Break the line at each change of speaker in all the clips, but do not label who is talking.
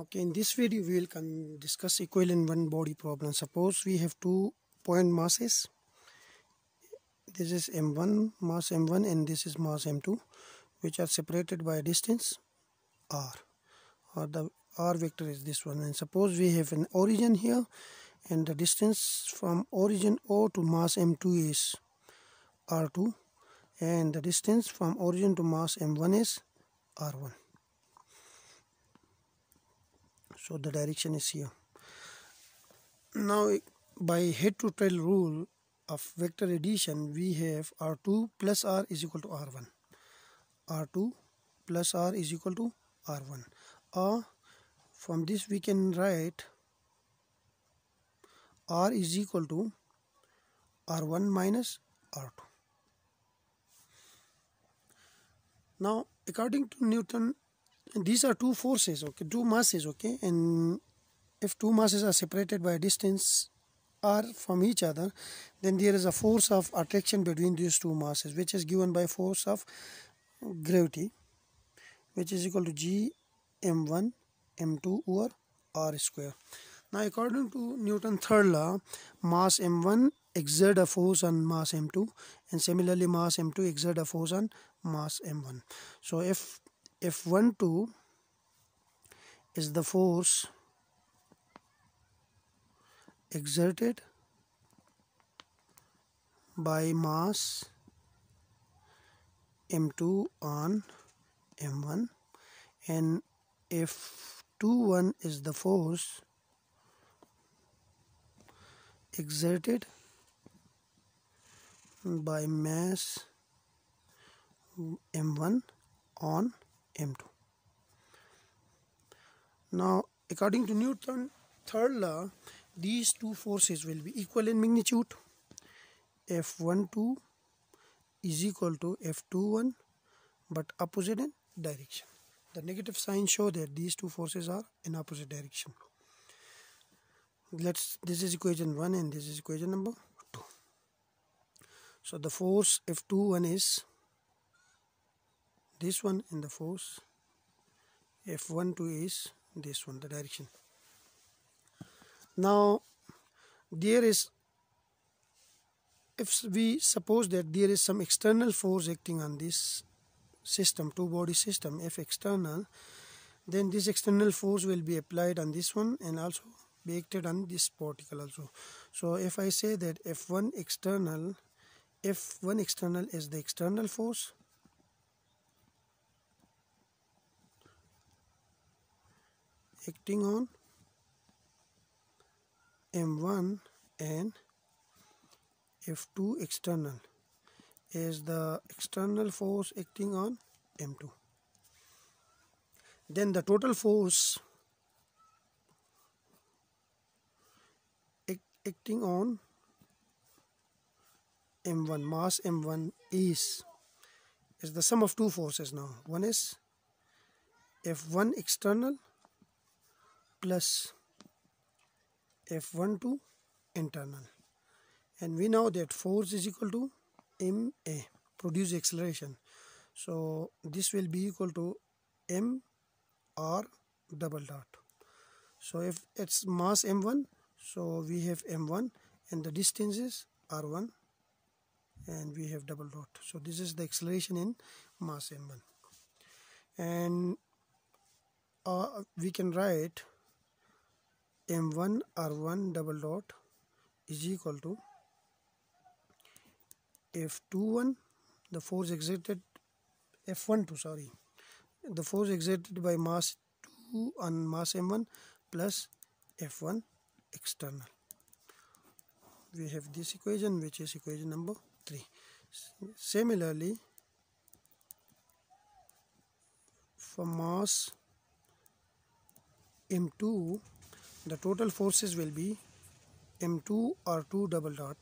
okay in this video we will discuss equivalent one body problem. Suppose we have two point masses. This is m1 mass m1 and this is mass m2 which are separated by a distance r. Or the r vector is this one. And suppose we have an origin here and the distance from origin o to mass m2 is r2 and the distance from origin to mass m1 is r1 so the direction is here. Now by head to tail rule of vector addition we have r2 plus r is equal to r1 r2 plus r is equal to r1 or from this we can write r is equal to r1 minus r2 now according to newton these are two forces okay two masses okay and if two masses are separated by a distance r from each other then there is a force of attraction between these two masses which is given by force of gravity which is equal to g m1 m2 over r square. Now according to newton third law mass m1 exert a force on mass m2 and similarly mass m2 exert a force on mass m1 so if F12 is the force exerted by mass m2 on m1 and F21 is the force exerted by mass m1 on m2 now according to newton third law these two forces will be equal in magnitude. F12 is equal to f21 but opposite in direction. The negative sign show that these two forces are in opposite direction. Let's this is equation 1 and this is equation number 2 so the force f21 is this one in the force f12 is this one the direction. Now there is if we suppose that there is some external force acting on this system two body system F external then this external force will be applied on this one and also be acted on this particle also. So if I say that F1 external F1 external is the external force acting on M1 and F2 external. Is the external force acting on M2 then the total force acting on M1 mass M1 is is the sum of two forces now. One is F1 external plus F12 internal. And we know that force is equal to ma produce acceleration. So this will be equal to m r double dot. So if it's mass m1 so we have m1 and the distance is r1 and we have double dot. So this is the acceleration in mass m1 and uh, we can write m1 r1 double dot is equal to f21 the force exerted f12 sorry. The force exerted by mass 2 on mass m1 plus f1 external. We have this equation which is equation number 3 similarly for mass m2 the total forces will be m2 r2 double dot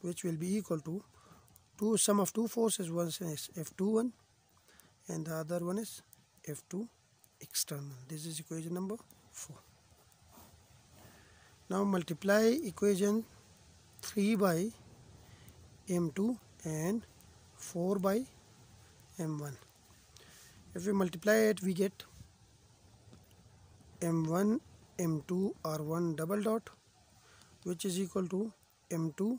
which will be equal to two sum of two forces. One is f21 and the other one is f2 external. This is equation number 4 now multiply equation 3 by m2 and 4 by m1 if we multiply it we get m1 m2 r1 double dot which is equal to m2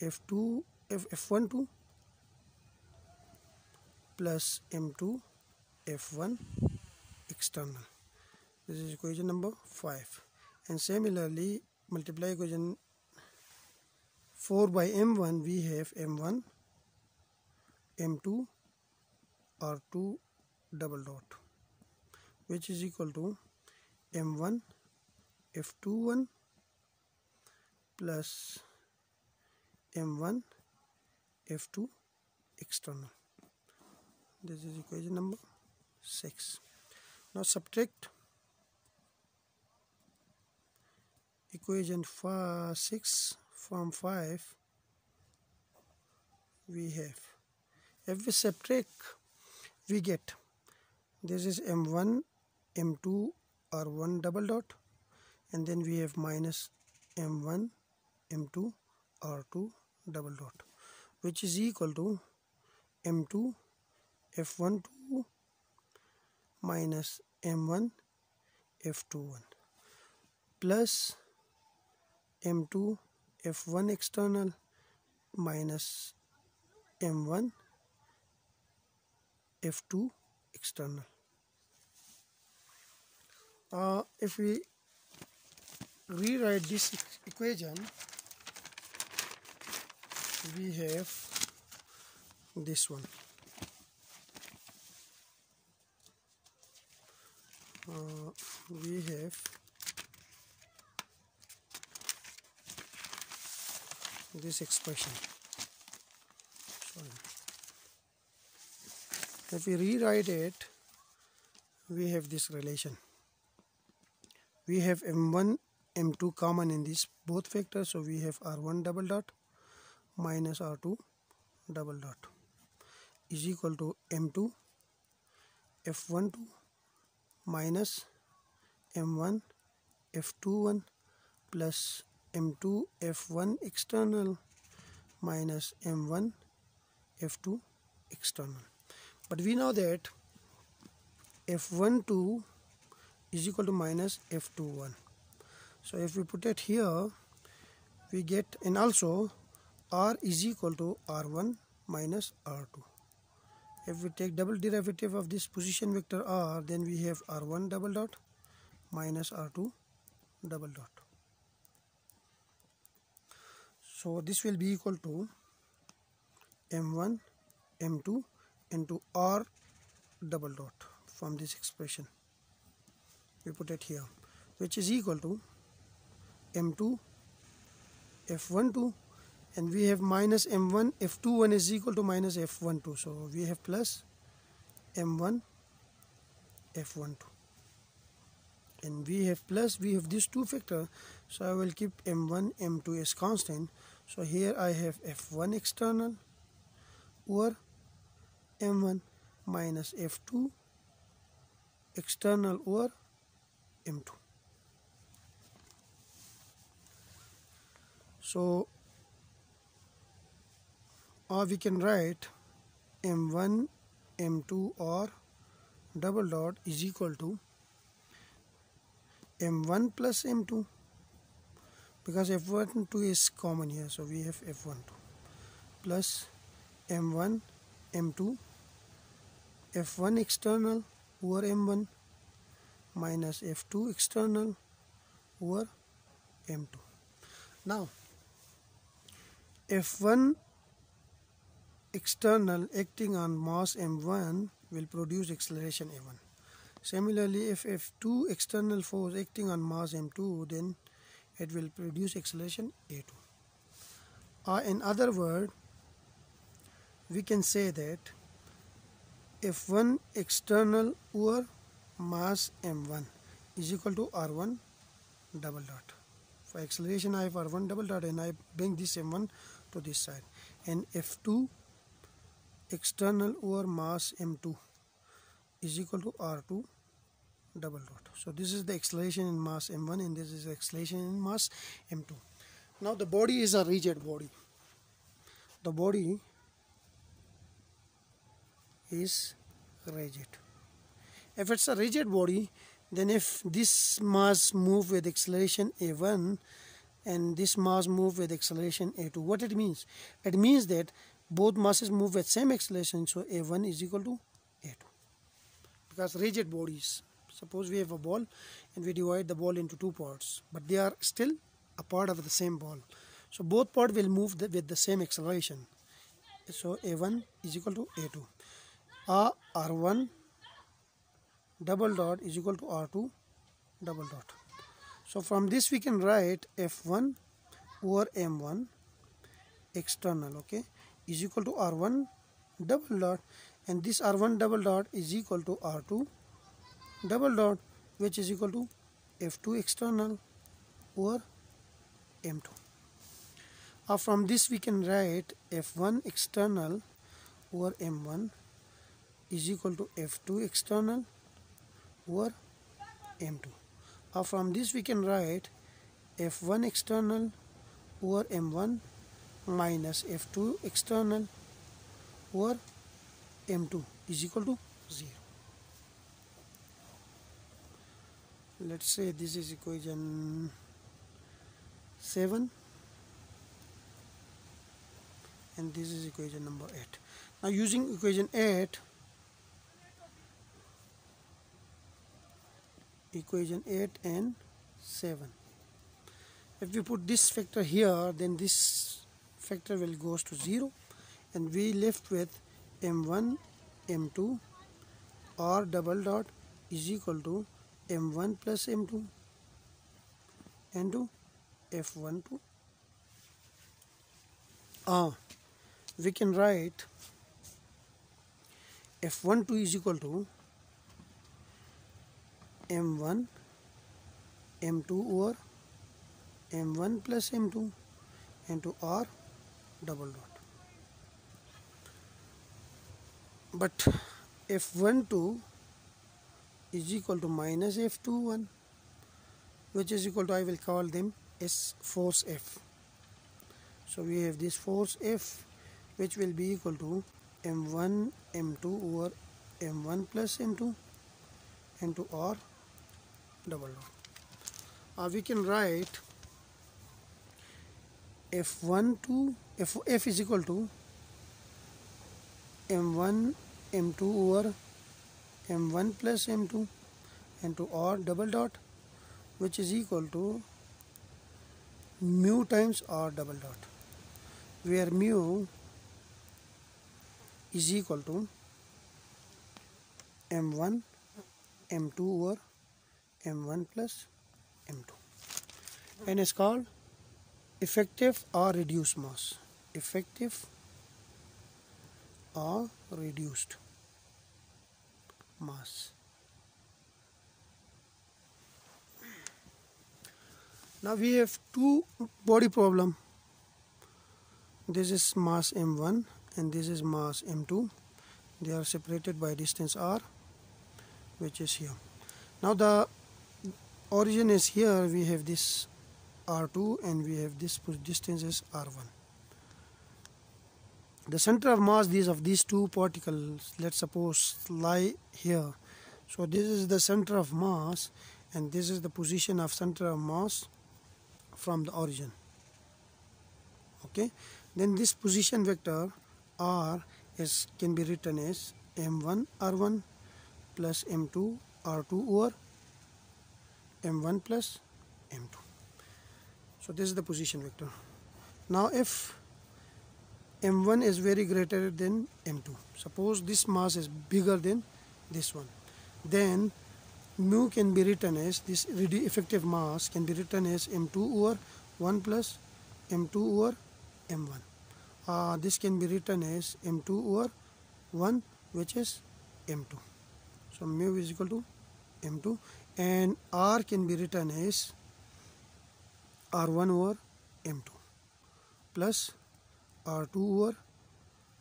f2 f f12 plus m2 f1 external. This is equation number 5 and similarly multiply equation 4 by m1 we have m1 m2 r2 double dot which is equal to m1 f21 plus m1 f2 external. This is equation number 6 now subtract equation 6 from 5 we have. If we subtract we get this is m1 m2 r1 double dot and then we have minus m1 m2 r2 double dot which is equal to m2 f12 minus m1 f21 plus m2 f1 external minus m1 f2 external uh, if we rewrite this equation we have this one. Uh, we have this expression. Sorry. if we rewrite it we have this relation we have m1 m2 common in these both factors. So we have r1 double dot minus r2 double dot is equal to m2 f12 minus m1 f21 plus m2 f1 external minus m1 f2 external. But we know that f12 is equal to minus f21 so if we put it here we get and also r is equal to r1 minus r2 if we take double derivative of this position vector r then we have r1 double dot minus r2 double dot. So this will be equal to m1 m2 into r double dot from this expression we put it here which is equal to m2 f12 and we have minus m1 f21 is equal to minus f12 so we have plus m1 f12 and we have plus we have this two factor so I will keep m1 m2 as constant. So here I have f1 external over m1 minus f2 external over m2 so or we can write m1 m2 or double dot is equal to m1 plus m2 because f12 is common here so we have f12 plus m1 m2 f1 external over m1 minus f2 external over m2 now f1 external acting on mass m1 will produce acceleration a1 similarly if f2 external force acting on mass m2 then it will produce acceleration a2 or in other word we can say that f1 external over mass m1 is equal to r1 double dot. For acceleration I have r1 double dot and I bring this m1 to this side. And f2 external over mass m2 is equal to r2 double dot. So this is the acceleration in mass m1 and this is acceleration in mass m2 now the body is a rigid body. The body is rigid if it's a rigid body then if this mass move with acceleration a1 and this mass move with acceleration a2 what it means? It means that both masses move with same acceleration so a1 is equal to a2 because rigid bodies suppose we have a ball and we divide the ball into two parts but they are still a part of the same ball. So both parts will move the, with the same acceleration. So a1 is equal to a2 a r1 double dot is equal to r2 double dot. So from this we can write f1 over m1 external okay is equal to r1 double dot and this r1 double dot is equal to r2 double dot which is equal to f2 external over m2 uh, from this we can write f1 external over m1 is equal to f2 external over m2 uh, from this we can write f1 external over m1 minus f2 external over m2 is equal to 0 let's say this is equation 7 and this is equation number 8 now using equation 8 equation 8 and 7 if we put this factor here then this factor will goes to 0 and we left with m1 m2 r double dot is equal to m1 plus m2 into f1 to ah we can write f12 is equal to m1 m2 over m1 plus m2 into r double dot. But f12 is equal to minus f21 which is equal to I will call them as force F. So we have this force F which will be equal to m1 m2 over m1 plus m2 into r double dot uh, we can write f1 to f, f is equal to m1 m2 over m1 plus m2 into r double dot which is equal to mu times r double dot where mu is equal to m1 m2 over m1 plus m2 and it's called effective or reduced mass. Effective or reduced mass. Now we have two body problem. This is mass m1 and this is mass m2 they are separated by distance r which is here. Now the origin is here we have this r2 and we have this distance is r1 the center of mass these of these two particles let's suppose lie here. So this is the center of mass and this is the position of center of mass from the origin. Okay? Then this position vector r is can be written as m1 r1 plus m2 r2 over m1 plus m2 so this is the position vector now if m1 is very greater than m2 suppose this mass is bigger than this one then mu can be written as this effective mass can be written as m2 over 1 plus m2 over m1 uh, this can be written as m2 over 1 which is m2 so mu is equal to m2 and r can be written as r1 over m2 plus r2 over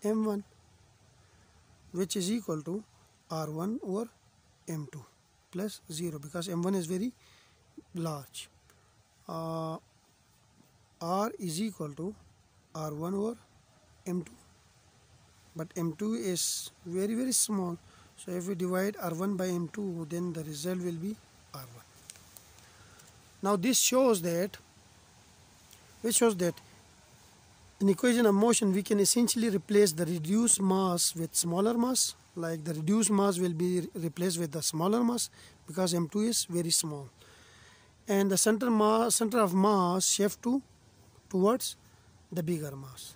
m1 which is equal to r1 over m2 plus 0 because m1 is very large. Uh, r is equal to r1 over m2 but m2 is very very small so if we divide r1 by m2 then the result will be r1 now this shows that which shows that in equation of motion we can essentially replace the reduced mass with smaller mass like the reduced mass will be replaced with the smaller mass because m2 is very small. And the center mass center of mass shift to towards the bigger mass.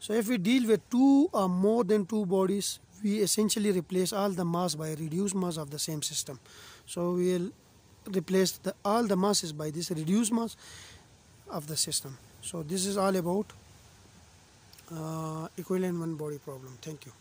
So if we deal with two or more than two bodies we essentially replace all the mass by reduced mass of the same system. So we'll replace the, all the masses by this reduced mass of the system. So this is all about uh, equivalent one body problem. Thank you